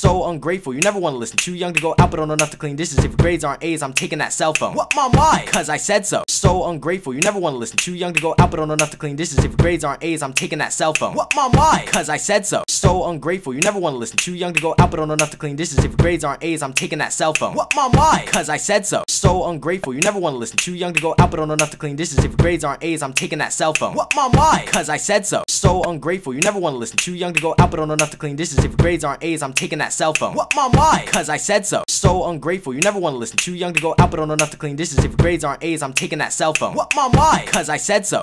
So ungrateful, you never want to listen. Too young to go out, but don't know enough to clean dishes. If your grades aren't A's, I'm taking that cell phone. What, mom, why? Because I said so. So ungrateful, you never want to listen. Too young to go out, but don't know enough to clean dishes. If your grades aren't A's, I'm taking that cell phone. What, mom, why? Because I said so. So ungrateful, you never want to listen. Too young to go out, but don't know enough to clean dishes. If your grades aren't A's, I'm taking that cell phone. What, mom, why? Because I said so. So ungrateful, you never want to listen. Too young to go out, but don't know enough to clean dishes. If your grades aren't A's, I'm taking that cell phone. What, mom, why? Because I said so. So ungrateful, you never want to listen. Too young to go out, but don't know enough to clean dishes. If your grades aren't A's, I'm taking that cell phone. What, mom, why? Because I said so. So ungrateful, you never want to listen. Too young to go out, but don't know enough to clean dishes. If your grades aren't A's, I'm taking that cell phone. What, mom, why? Because I said so.